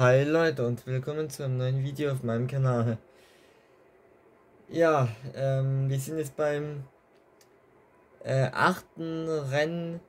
Hi Leute und willkommen zu einem neuen Video auf meinem Kanal. Ja, ähm, wir sind jetzt beim äh, achten Rennen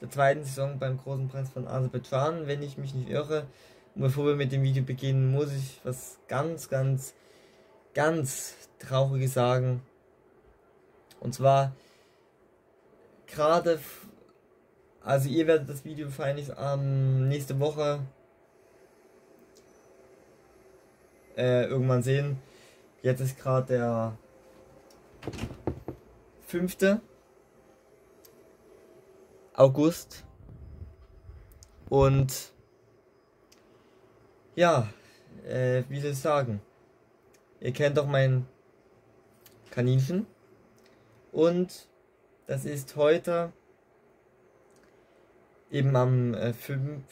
der zweiten Saison beim Großen Preis von Aserbaidschan, wenn ich mich nicht irre. Und bevor wir mit dem Video beginnen, muss ich was ganz, ganz, ganz Trauriges sagen. Und zwar gerade, also ihr werdet das Video wahrscheinlich ähm, nächste Woche äh, irgendwann sehen. Jetzt ist gerade der fünfte August und ja, äh, wie soll ich sagen? Ihr kennt doch mein Kaninchen und das ist heute eben am äh, 5.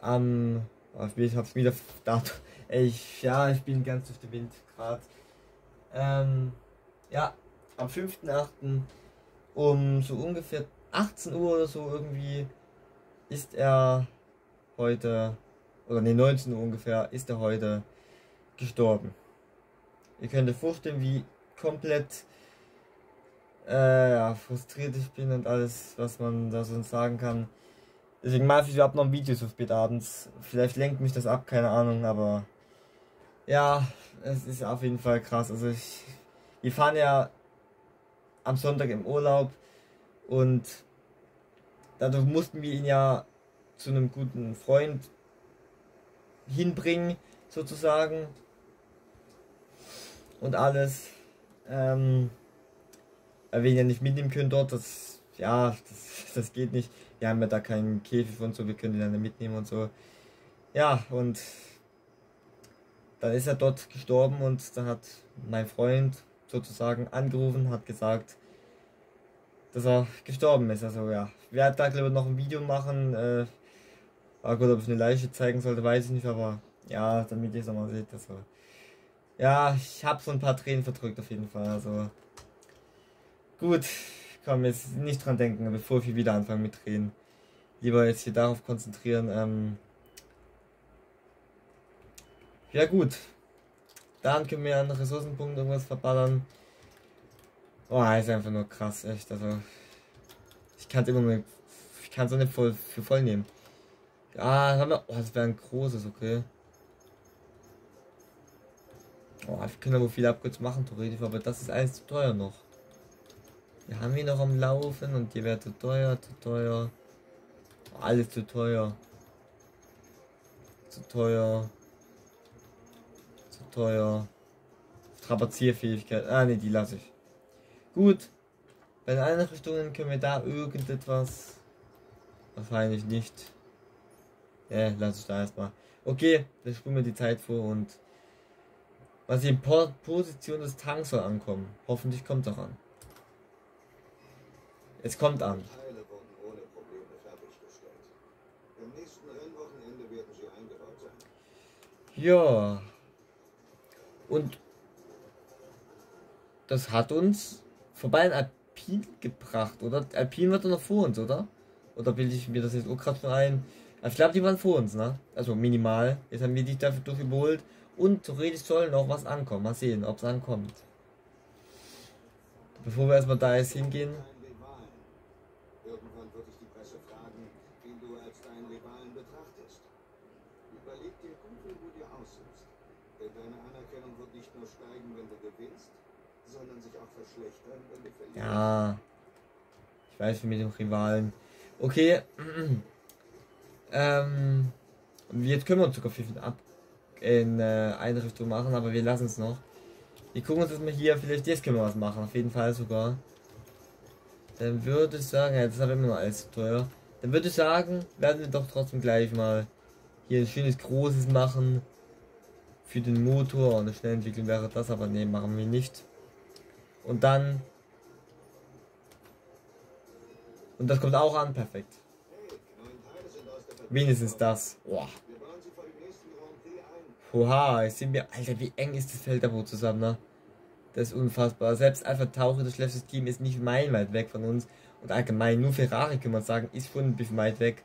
am oh, ich hab's wieder ich, ja, ich bin ganz durch den Wind gerade. Ähm, ja, am 5.8. um so ungefähr 18 Uhr oder so irgendwie ist er heute, oder ne, 19 Uhr ungefähr, ist er heute gestorben. Ihr könnt euch vorstellen, wie komplett äh, ja, frustriert ich bin und alles, was man da so sagen kann. Deswegen mache ich überhaupt noch ein Video so spät abends. Vielleicht lenkt mich das ab, keine Ahnung, aber ja, es ist auf jeden Fall krass. Also ich, wir fahren ja am Sonntag im Urlaub und dadurch mussten wir ihn ja zu einem guten Freund hinbringen, sozusagen. Und alles. Ähm, weil wir ihn ja nicht mitnehmen können dort, das, ja, das, das geht nicht. Wir haben ja da keinen Käfig und so, wir können ihn dann mitnehmen und so. Ja, und dann ist er dort gestorben und da hat mein Freund sozusagen angerufen, hat gesagt, dass er gestorben ist. Also ja, wer da glaube ich noch ein Video machen, äh, war gut, ob ich eine Leiche zeigen sollte, weiß ich nicht, aber ja, damit ihr es nochmal seht, also ja, ich habe so ein paar Tränen verdrückt auf jeden Fall, also gut, komm jetzt nicht dran denken, bevor wir wieder anfangen mit Tränen. Lieber jetzt hier darauf konzentrieren, ähm, ja gut. Dann können wir an Ressourcenpunkten irgendwas verballern. Oh, ist einfach nur krass, echt. Also ich kann es immer nur, ich kann es auch nicht voll für voll nehmen. Ja, haben wir. Oh, das wäre ein großes, okay. Oh, wir können aber viele Upgrades machen, theoretisch, aber das ist alles zu teuer noch. Wir haben hier noch am Laufen und die wäre zu teuer, zu teuer. Oh, alles zu teuer. Zu teuer teuer. Strapazierfähigkeit. Ah, ne, die lasse ich. Gut. Bei den Einrichtungen können wir da irgendetwas. Wahrscheinlich nicht. Ja, lasse ich da erstmal. Okay, dann spulen wir die Zeit vor und. Was die Position des Tanks soll ankommen. Hoffentlich kommt doch an. Es kommt an. Ja. Und das hat uns vorbei an Alpin gebracht, oder? Alpin war doch noch vor uns, oder? Oder bilde ich mir das jetzt auch gerade schon ein? Ich glaube, die waren vor uns, ne? Also minimal. Jetzt haben wir die dafür durchgeholt. Und theoretisch soll noch was ankommen. Mal sehen, ob es ankommt. Bevor wir erstmal da jetzt hingehen. Ja. Ich weiß, mit dem Rivalen. Okay. ähm. Jetzt können wir uns sogar viel ab in äh, Einrichtung machen, aber wir lassen es noch. Wir gucken uns das mal hier, vielleicht jetzt können wir was machen, auf jeden Fall sogar. Dann würde ich sagen, ja, das ist aber immer noch alles zu teuer. Dann würde ich sagen, werden wir doch trotzdem gleich mal hier ein schönes großes machen. Für den Motor und eine Schnellentwicklung wäre das, aber ne, machen wir nicht. Und dann und das kommt auch an, perfekt. Wenigstens das. Boah. Oha, ich sehe mir, Alter, wie eng ist das Feld da wo zusammen, ne? Das ist unfassbar. Selbst Alpha Taucher, das schlechteste Team, ist nicht weit weg von uns. Und allgemein, nur Ferrari kann man sagen, ist schon ein bisschen weit weg.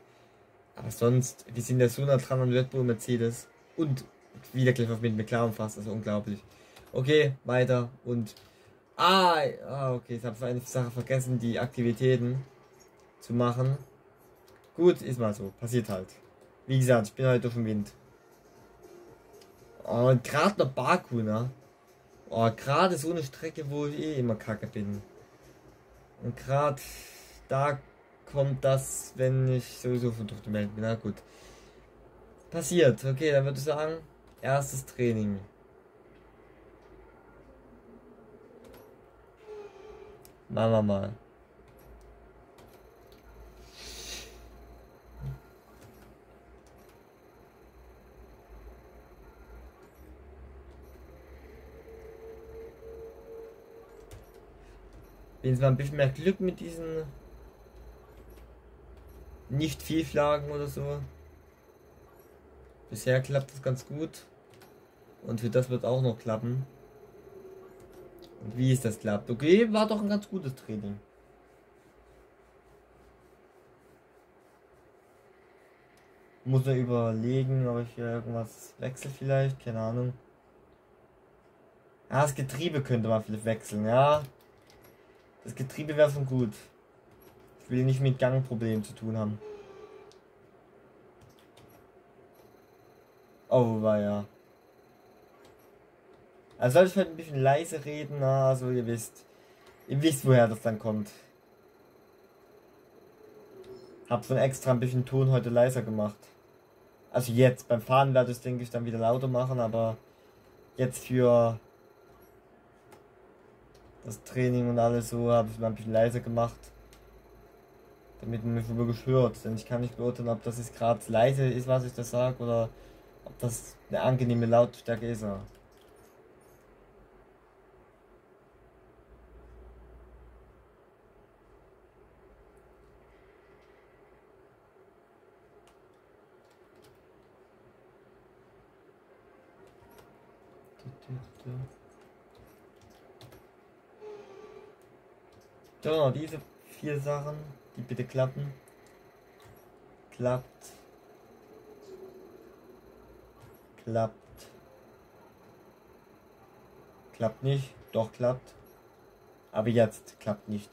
Aber sonst, wir sind ja so nah dran an Red Bull Mercedes. und wieder gleich auf mit McLaren fast, also unglaublich. Okay, weiter und ah, ah okay, ich habe eine Sache vergessen, die Aktivitäten zu machen. Gut, ist mal so, passiert halt. Wie gesagt, ich bin heute auf dem Wind. Oh, und gerade noch Baku, ne? Oh, gerade so eine Strecke, wo ich eh immer kacke bin. Und gerade da kommt das, wenn ich sowieso von durch die Welt bin. Na gut. Passiert. Okay, dann würde ich sagen, erstes Training. Machen wir mal. Wenigstens mal ein bisschen mehr Glück mit diesen nicht viel Flaggen oder so. Bisher klappt das ganz gut. Und für das wird auch noch klappen. Wie ist das klappt? Okay, war doch ein ganz gutes Training. Muss er überlegen, ob ich hier irgendwas wechsle vielleicht, keine Ahnung. Ah, das Getriebe könnte man vielleicht wechseln, ja. Das Getriebe wäre schon gut. Ich will nicht mit Gangproblemen zu tun haben. Oh, war ja. Also soll ich halt ein bisschen leise reden, also ihr wisst. Ihr wisst, woher das dann kommt. Hab schon extra ein bisschen Ton heute leiser gemacht. Also jetzt, beim Fahren werde ich denke ich dann wieder lauter machen, aber jetzt für das Training und alles so habe ich mal ein bisschen leiser gemacht. Damit man mich wirklich hört. Denn ich kann nicht beurteilen, ob das jetzt gerade leise ist, was ich da sage, oder ob das eine angenehme Lautstärke ist. Ja. So, diese vier Sachen, die bitte klappen. Klappt. Klappt. Klappt nicht. Doch klappt. Aber jetzt klappt nicht.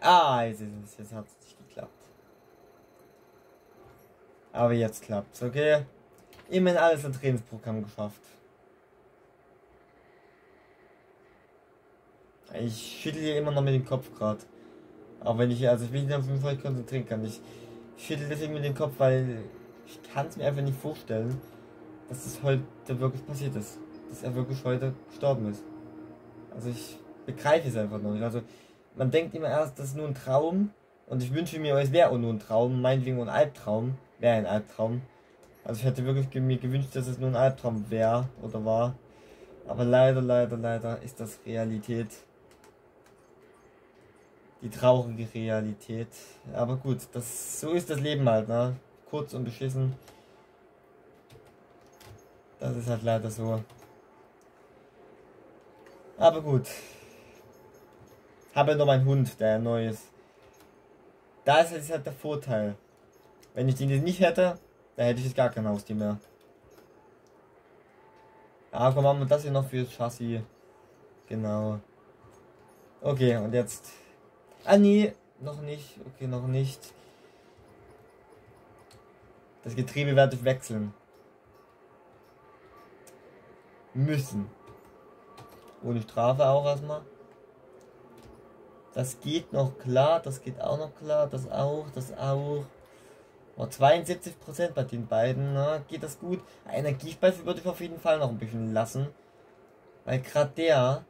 Ah, jetzt, ist jetzt hat es nicht geklappt. Aber jetzt klappt's, okay? Immerhin alles im Trainingsprogramm geschafft. Ich schüttle hier immer noch mit dem Kopf gerade. Aber wenn ich, also ich mich auf jeden Fall konzentrieren kann. Ich schüttle deswegen mit dem Kopf, weil ich kann es mir einfach nicht vorstellen, dass es heute wirklich passiert ist. Dass er wirklich heute gestorben ist. Also ich begreife es einfach noch nicht. Also man denkt immer erst, das ist nur ein Traum. Und ich wünsche mir, es wäre auch nur ein Traum. Meinetwegen ein Albtraum. Wäre ein Albtraum. Also ich hätte wirklich mir gewünscht, dass es nur ein Albtraum wäre oder war. Aber leider, leider, leider ist das Realität die traurige Realität. Aber gut, das, so ist das Leben halt, ne? Kurz und beschissen. Das ist halt leider so. Aber gut. Habe noch meinen Hund, der neu ist. Da ist halt, halt der Vorteil. Wenn ich den jetzt nicht hätte, dann hätte ich jetzt gar kein Haustier mehr. Ah, komm, machen wir das hier noch fürs Chassis. Genau. Okay, und jetzt Ah, nee, noch nicht. Okay, noch nicht. Das Getriebe werde ich wechseln. Müssen. Ohne Strafe auch erstmal. Das geht noch klar, das geht auch noch klar, das auch, das auch. Oh, 72% bei den beiden, na, geht das gut. Energiespeicher würde ich auf jeden Fall noch ein bisschen lassen. Weil gerade der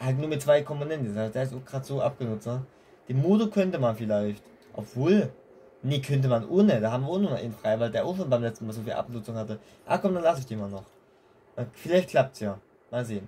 Halt nur mit zwei Komponenten. Der ist auch gerade so abgenutzt. Ne? Den Motor könnte man vielleicht. Obwohl. Nee, könnte man ohne. Da haben wir auch noch einen frei, weil der auch schon beim letzten Mal so viel Abnutzung hatte. Ah komm, dann lasse ich den mal noch. Vielleicht klappt's ja. Mal sehen.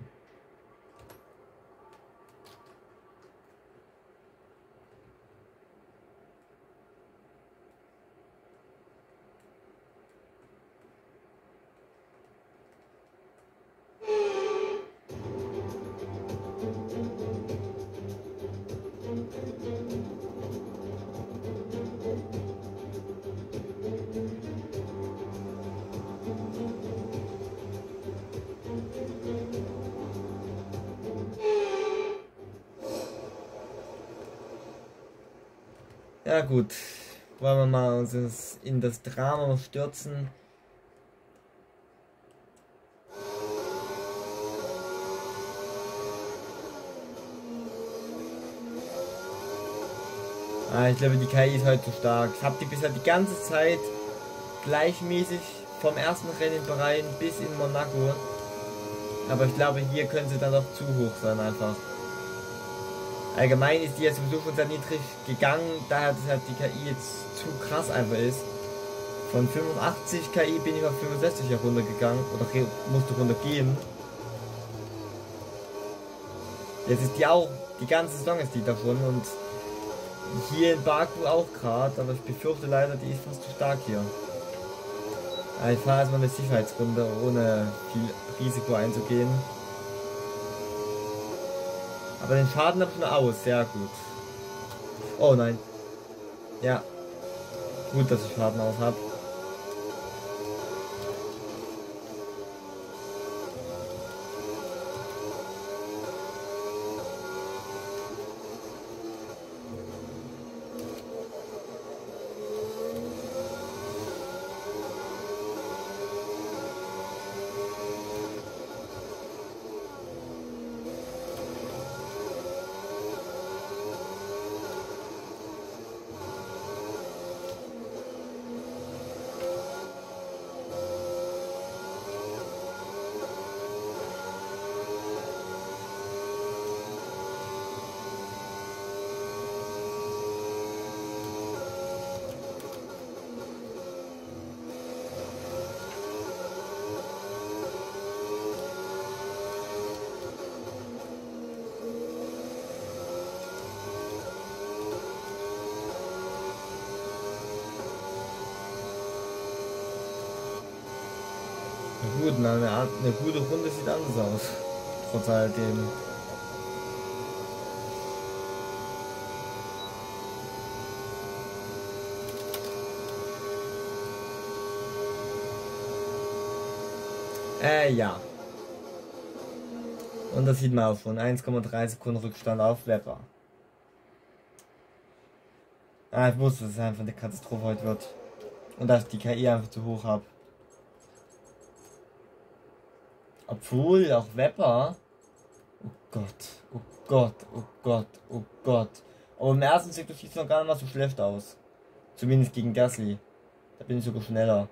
Ja gut, wollen wir mal uns in das Drama stürzen. Ah, ich glaube, die KI ist heute zu stark. Ich habe die bisher die ganze Zeit gleichmäßig vom ersten Rennen in bis in Monaco. Aber ich glaube, hier können sie dann doch zu hoch sein einfach. Allgemein ist die jetzt schon sehr niedrig gegangen, daher dass halt die KI jetzt zu krass einfach ist. Von 85 KI bin ich auf 65 heruntergegangen oder musste runtergehen. Jetzt ist die auch, die ganze Saison ist die davon und hier in Baku auch gerade, aber ich befürchte leider, die ist fast zu stark hier. Ich fahre erstmal eine Sicherheitsrunde, ohne viel Risiko einzugehen. Aber den Schaden habe ich nur aus, sehr gut. Oh nein. Ja. Gut, dass ich Schaden aus habe. Gut, eine, eine gute Runde sieht anders aus. Trotz alledem. Äh, ja. Und das sieht man auch schon. 1,3 Sekunden Rückstand auf Webber. Ah, ich wusste, dass es einfach eine Katastrophe heute wird. Und dass ich die KI einfach zu hoch habe. Obwohl, auch Wepper. Oh Gott, oh Gott, oh Gott, oh Gott. Aber im ersten Sektor sieht es noch gar nicht mal so schlecht aus. Zumindest gegen Gasly. Da bin ich sogar schneller.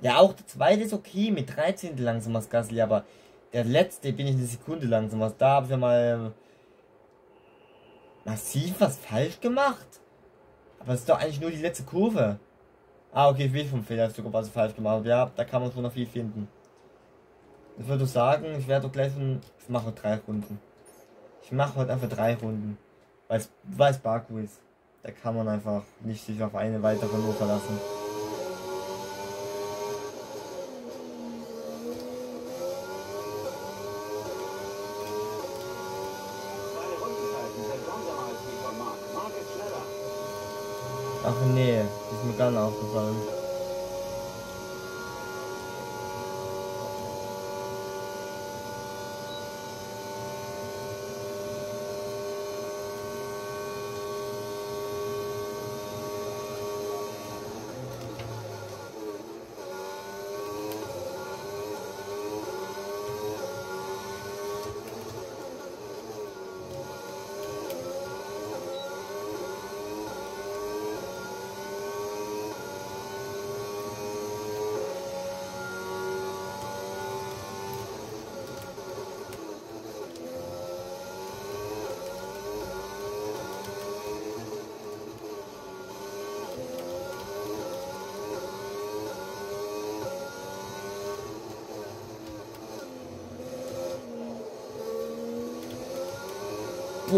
Ja, auch der zweite ist okay mit 13 langsam als Gasly, aber der letzte bin ich eine Sekunde langsam. Da habe ich ja mal massiv was falsch gemacht. Aber es ist doch eigentlich nur die letzte Kurve. Ah, okay, ich will vom Fehler sogar was falsch gemacht. Ja, da kann man schon noch viel finden. Ich würde sagen, ich werde doch gleich von. Ich mache drei Runden. Ich mache heute einfach drei Runden. Weil es Baku ist. Da kann man einfach nicht sich auf eine weitere nur verlassen. Ach nee, ist mir gar nicht aufgefallen.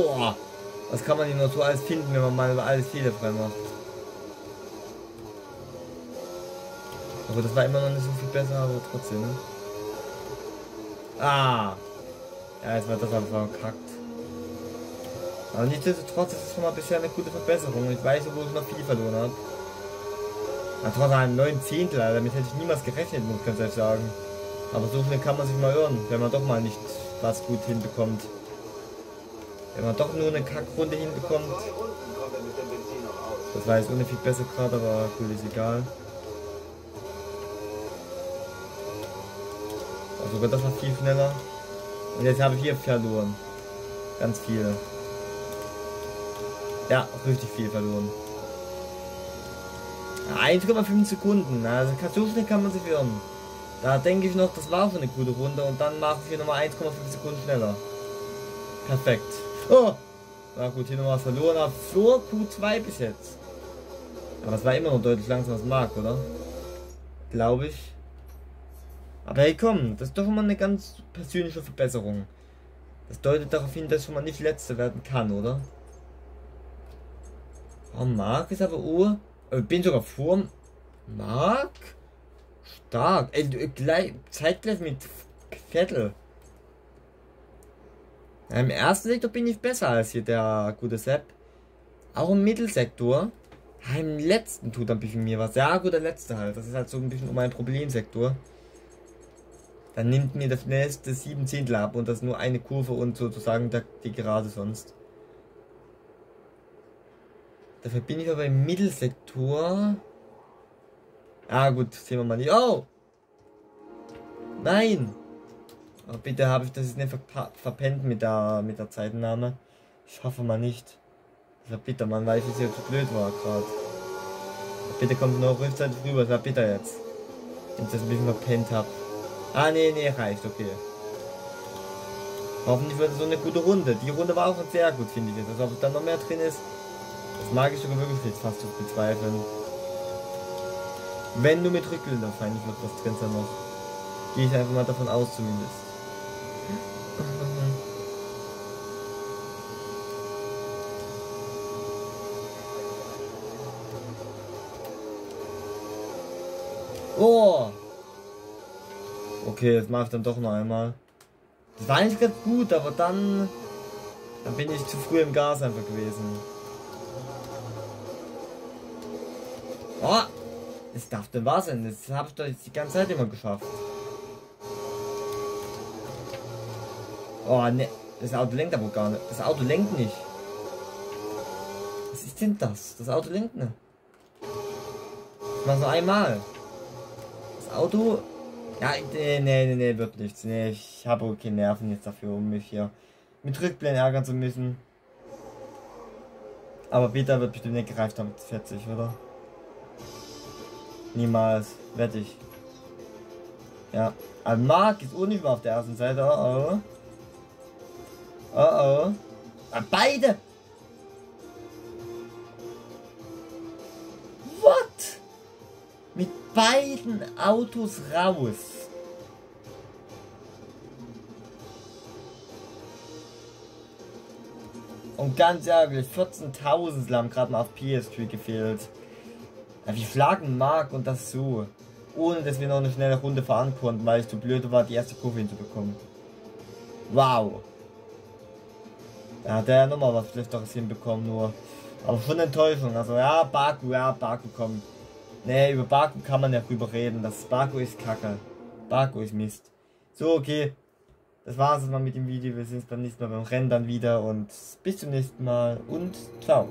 Boah, was kann man hier noch so alles finden, wenn man mal alles fehlerfrei macht? Aber das war immer noch nicht so viel besser, aber trotzdem. Ne? Ah! Ja, jetzt wird das einfach verkackt. Aber nichtsdestotrotz ist es schon mal bisher eine gute Verbesserung. Ich weiß, wo ich noch viel verloren habe. Ja, trotz einem neuen Zehntel, damit hätte ich niemals gerechnet, muss ich ganz ehrlich sagen. Aber so schnell kann man sich mal irren, wenn man doch mal nicht was gut hinbekommt. Wenn man doch nur eine Kackrunde hinbekommt. Das war jetzt ohne viel besser gerade, aber gut, ist egal. Also das war viel schneller. Und jetzt habe ich hier verloren. Ganz viel. Ja, richtig viel verloren. 1,5 Sekunden. Also so schnell kann man sich irren. Da denke ich noch, das war schon eine gute Runde und dann mache ich hier nochmal 1,5 Sekunden schneller. Perfekt. Oh! Na gut, hier nochmal verloren, vor Q2 bis jetzt. Aber es war immer noch deutlich langsamer als Mark, oder? Glaube ich. Aber hey, komm, das ist doch immer eine ganz persönliche Verbesserung. Das deutet darauf hin, dass man nicht Letzter werden kann, oder? Oh, Mark ist aber Uhr. Ich bin sogar vor Mark. Stark. Ey, gleich, zeitgleich mit Vettel. Im ersten Sektor bin ich besser als hier der gute Sepp. Auch im Mittelsektor. Im letzten tut ein bisschen mir was. Ja, gut, der letzte halt. Das ist halt so ein bisschen um ein Problemsektor. Dann nimmt mir das nächste 7 Zehntel ab und das nur eine Kurve und sozusagen die Gerade sonst. Dafür bin ich aber im Mittelsektor. Ah, gut, sehen wir mal nicht. Oh! Nein! Oh, bitte habe ich das jetzt nicht verpennt mit der, mit der Zeitnahme. Ich hoffe mal nicht. Das war bitter, man, weil ich jetzt hier zu blöd war gerade. Bitte kommt noch rechtzeitig rüber, das war bitter jetzt. Wenn ich das ein bisschen verpennt habe. Ah, nee, nee, reicht, okay. Hoffentlich wird es so eine gute Runde. Die Runde war auch sehr gut, finde ich jetzt. Also, ob da noch mehr drin ist, das mag ich sogar wirklich fast zu bezweifeln. Wenn du mit Rückbilder wahrscheinlich wird was drin sein noch. Gehe ich einfach mal davon aus zumindest. Oh! Okay, das mache ich dann doch noch einmal. Das war eigentlich ganz gut, aber dann, dann bin ich zu früh im Gas einfach gewesen. Oh! Das darf denn wahr sein. Das habe ich doch jetzt die ganze Zeit immer geschafft. Oh, ne. Das Auto lenkt aber gar nicht. Das Auto lenkt nicht. Was ist denn das? Das Auto lenkt nicht. War so einmal. Das Auto. Ja, nee, nee, nee, wird nichts. Nee, ich habe keine Nerven jetzt dafür, um mich hier mit Rückblenden ärgern zu müssen. Aber Beta wird bestimmt nicht gereift haben mit 40, oder? Niemals. Wette ich. Ja. Ein Mark ist auch auf der ersten Seite. Oh oh. Oh beide! What? Mit beiden Autos raus. Und ganz ehrlich, 14.000 haben gerade mal auf PS3 gefehlt. Ja, wie Flaggen mag und das so. Ohne dass wir noch eine schnelle Runde fahren konnten, weil ich zu blöd war, die erste Kurve hinzubekommen. Wow. Da hat er ja nochmal was Schlechteres hinbekommen, nur. Aber schon Enttäuschung. Also ja, Baku, ja, Baku kommt. Nee, über Baku kann man ja drüber reden. Das Baku ist Kacke. Baku ist Mist. So, okay. Das war's mal mit dem Video. Wir sehen uns beim nächsten Mal beim Rennen dann wieder und bis zum nächsten Mal und ciao.